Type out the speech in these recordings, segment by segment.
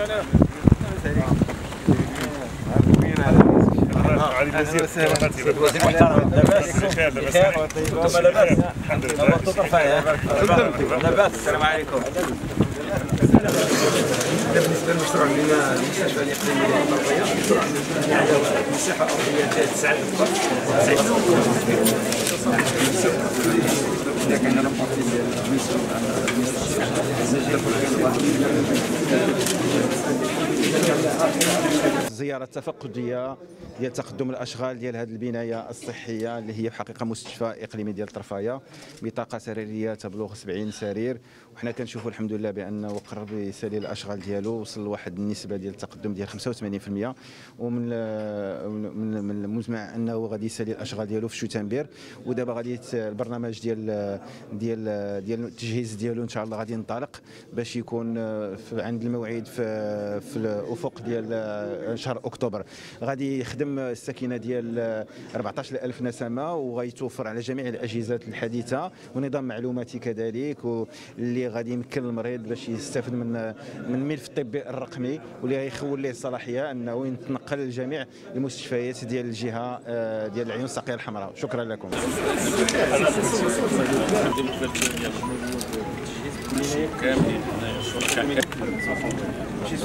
لاباس لاباس السلام عليكم بالنسبة للمشروع اللي المستشفى الاقليمي الصحه الارضيه تاع 9 9 é que ainda não pode dizer زيارة تفقدية ديال تقدم الأشغال ديال هذه البناية الصحية اللي هي حقيقه مستشفى إقليمي ديال طرفايه بطاقة سريرية تبلغ 70 سرير. وحنا كنشوفوا الحمد لله بانه قرب يسالي الأشغال ديالو وصل لواحد النسبة ديال التقدم ديال 85% ومن من من المزمع أنه غادي يسالي الأشغال ديالو في شتنبر ودابا غادي البرنامج ديال ديال ديال التجهيز ديالو إن شاء الله غادي ينطلق باش يكون عند الموعد في في الأفق ديال شهر أكتوبر. غادي يخدم السكينة ديال 14000 نسمة وغيتوفر على جميع الأجهزة الحديثة ونظام معلوماتي كذلك واللي غادي يمكن المريض باش يستافد من من الملف الطبي الرقمي واللي غيخول ليه الصلاحية أنه يتنقل لجميع المستشفيات ديال الجهة آه، ديال العيون الساقية الحمراء. شكرا لكم. كيجي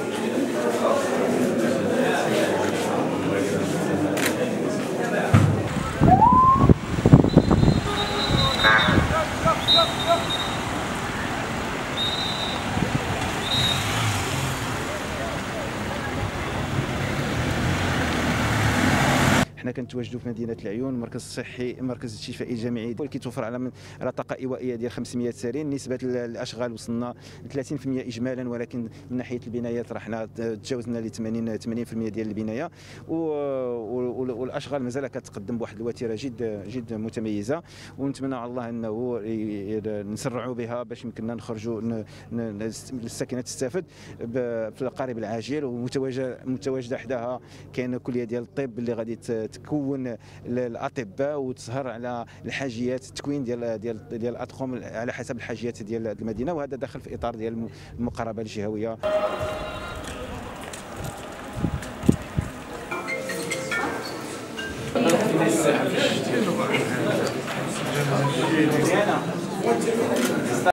حنا كنتواجدوا في مدينة العيون مركز صحي مركز الشفائي الجامعي اللي كيتوفر على من على طاقة إيوائية ديال 500 سرير نسبة ال- الأشغال وصلنا ل 30% اجمالا ولكن من ناحية البنايات راه حنا تجاوزنا ل 80 80% ديال البناية. و- والأشغال مازال كتقدم بواحد الوتيرة جد جد متميزة. ونتمنى على الله أنه نسرعوا بها باش يمكننا نخرجوا الساكنة تستافد في القريب العاجل. ومتواجده متواجدة حداها كاين كلية ديال الطب اللي غادي تكون ال- الأطباء وتسهر على الحاجيات التكوين ديال ديال ديال الأطقم على حسب الحاجيات ديال المدينة وهذا داخل في إطار ديال الم- المقاربة الجهوية.